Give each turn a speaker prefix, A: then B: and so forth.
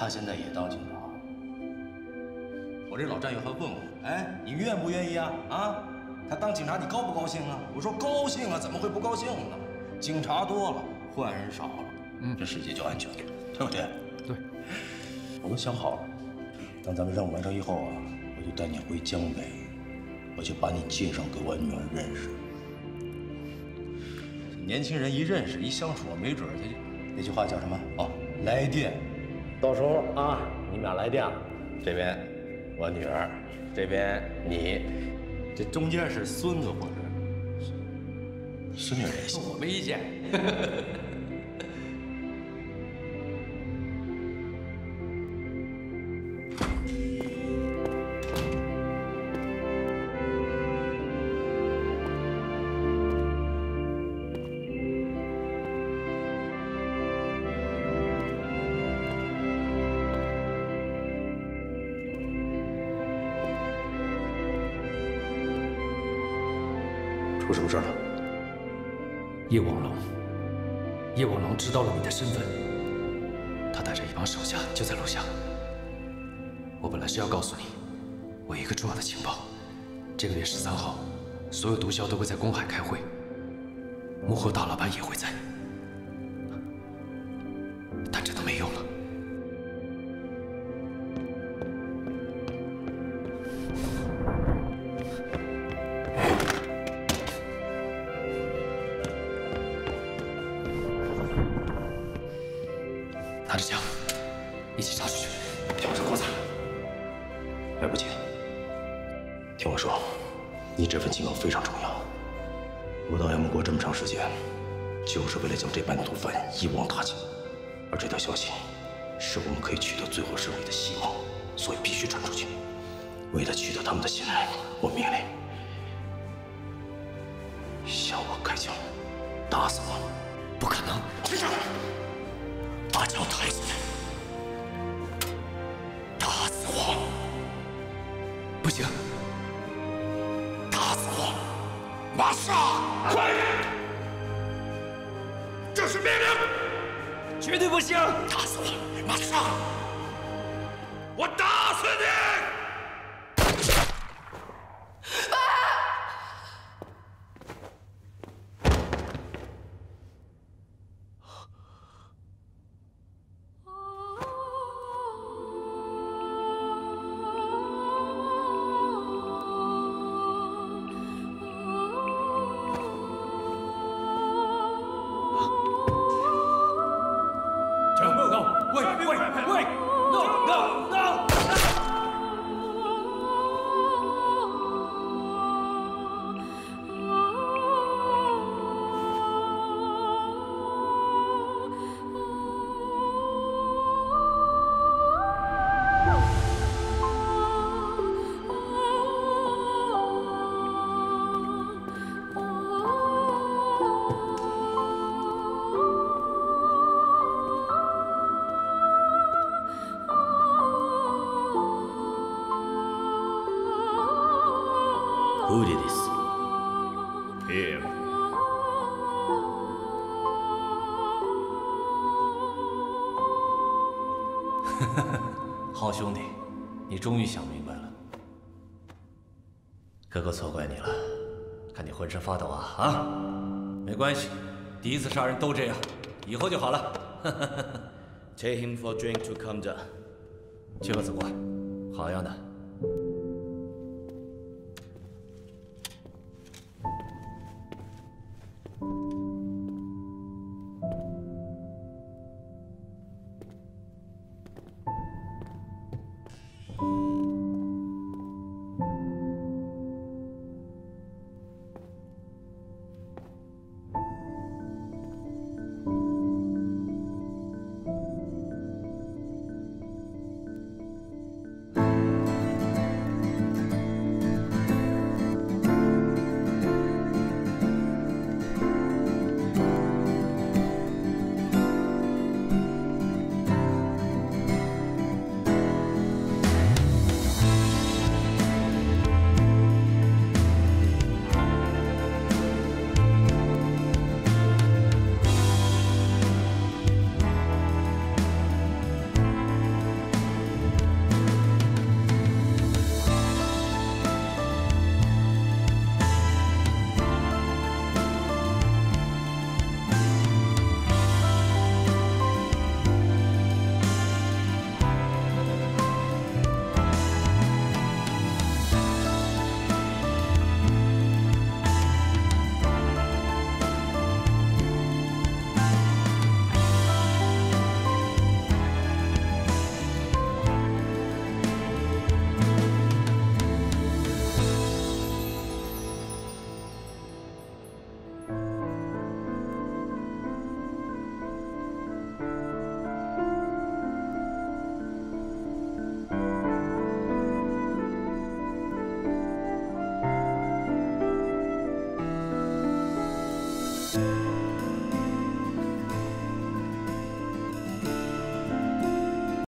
A: 他现在也当警察。我这老战友还问我，哎，你愿不愿意啊？啊，他当警察你高不高兴啊？我说高兴啊，怎么会不高兴呢？警察多了，坏人少了，嗯，这世界就安全了，对不对？
B: 对，
A: 我都想好了，等咱们任务完成以后啊，我就带你回江北，我就把你介绍给我女儿认识。年轻人一认识一相处，没准他就那句话叫什么？哦，来电。到时候啊，你们俩来电了，这边我女儿，这边你，这中间是孙子或者孙女也行。
B: 我没意见。
A: 出什么事了？
B: 叶望龙，叶望龙知道了你的身份，他带着一帮手下就在楼下。我本来是要告诉你，我一个重要的情报，这个月十三号，所有毒枭都会在公海开会，幕后大老板也会在，但这都没用了。拿着枪，一起杀出去！
A: 跳上锅子，来不及。听我说，你这份情报非常重要。我到 M 国这么长时间，就是为了将这班毒贩一网打尽。而这条消息，是我们可以取得最后胜利的希望，所以必须传出去。为了取得他们的信任，我命令向我开枪，打死我！
B: 不可能！
A: 队长，把枪抬起来，打死我！
B: 不行，
A: 打死我！马上！快！这是命令！
B: 绝对不行！
A: 打死我！马上！我打死你！Him. 好兄弟，你终于想明白了。哥哥错怪你了，看你浑身发抖啊啊！没关系，第一次杀人都这样，以后就好了。
C: Take him for a drink to come down.
A: 去吧，子国，好样的。Bye.